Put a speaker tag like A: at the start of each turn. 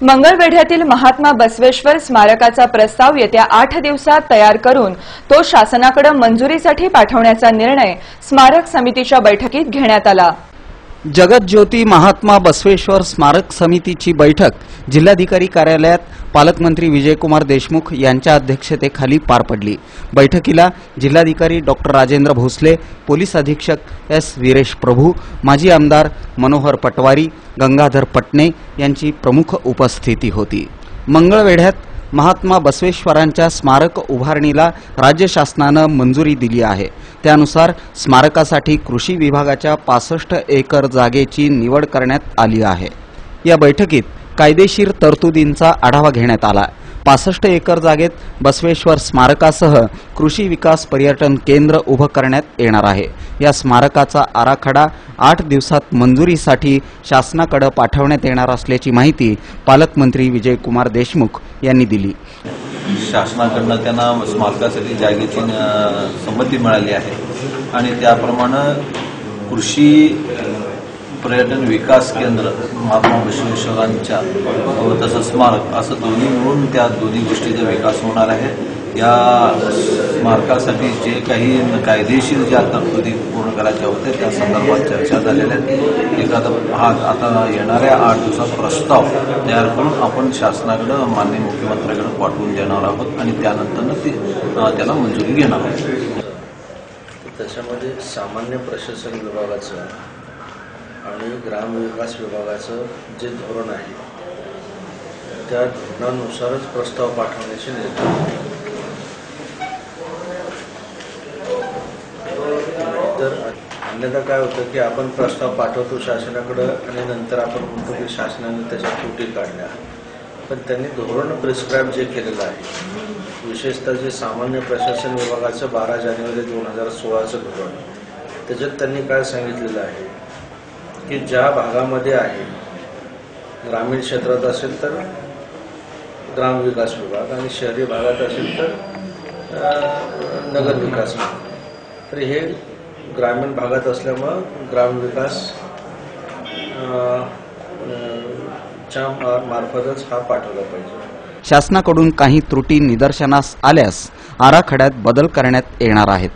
A: मंगळवेढ्यातील महात्मा बसवेश्वर स्मारकाचा प्रस्ताव येत्या आठ दिवसात तयार करून तो शासनाकडे मंजुरीसाठी पाठवण्याचा निर्णय स्मारक समितीच्या बैठकीत घेण्यात आला.
B: जगतज्योती महात्मा बसवेश्वर स्मारक समितीची बैठक जिल्हाधिकारी कार्यालयात पालकमंत्री विजयकुमार देशमुख यांच्या अध्यक्षतेखाली पार पडली. बैठकीला जिल्हाधिकारी डॉक्टर राजेंद्र भोसले पोलीस अधीक्षक एस. वीरेश प्रभू माजी आमदार मनोहर पटवारी गंगाधर पटणे यांची प्रमुख उपस्थिती होती. मंगळवेढ्यात महात्मा बसवेश्वरांच्या स्मारक उभारणीला राज्य शासनानं मंजुरी दिली आहे. त्यानुसार स्मारकासाठी कृषी विभागाच्या पासष्ट एकर जागेची निवड करण्यात आली आहे. या बैठकीत कायदेशीर तरतुदींचा आढावा घेण्यात आला. पासष्ट एकर जागेत बसवेश्वर स्मारकासह कृषी विकास पर्यटन केंद्र उभं करण्यात येणार आहे. या स्मारकाचा आराखडा आठ दिवसात मंजुरीसाठी शासनाकडे पाठवण्यात येणार असल्याची माहिती पालकमंत्री विजयकुमार देशमुख यांनी दिली.
C: शासनाकडनं त्यांना स्मारकासाठी जागेची संमती मिळाली आहे. आणि त्याप्रमाणे कृषी पर्यटन विकास केंद्र महात्मा बसवेश्वरांच्या व तसं स्मारक असं दोन्ही मिळून त्या दोन्ही गोष्टीचा विकास होणार आहे. या स्मारकासाठी जे काही कायदेशीर ज्या तरतुदी पूर्ण करायच्या होत्या त्या संदर्भात चर्चा झालेल्या आहेत. एखादा भाग आता येणाऱ्या आठ दिवसात प्रस्ताव तयार करून आपण शासनाकडं माननीय मुख्यमंत्र्यांकडे पाठवून देणार आहोत आणि त्यानंतरनं ते त्याला मंजुरी घेणार आहोत.
D: त्याच्यामध्ये सामान्य प्रशासन विभागाचं आणि ग्रामविकास विभागाचं जे धोरण आहे त्या धोरणानुसारच प्रस्ताव पाठवण्याचे निर्णय तर अन्यथा काय होतं की आपण प्रस्ताव पाठवतो शासनाकडं आणि नंतर आपण म्हणतो की शासनाने त्याच्या त्रुटी काढल्या. पण त्यांनी धोरण प्रिस्क्राईब जे केलेलं आहे विशेषतः जे सामान्य प्रशासन विभागाचं बारा जानेवारी दोन हजार सोळाचं धोरण त्याच्यात त्यांनी काय सांगितलेलं आहे? की ज्या भागामध्ये आहे ग्रामीण क्षेत्रात असेल तर ग्रामविकास विभाग आणि शहरी भागात असेल तर नगर विकास विभाग. तर हे ग्रामीण भागात असल्यामुळं ग्रामविकास च्या मार्फतच हा पाठवला पाहिजे.
B: शासनाकडून काही त्रुटी निदर्शनास आल्यास आराखड्यात बदल करण्यात येणार आहेत.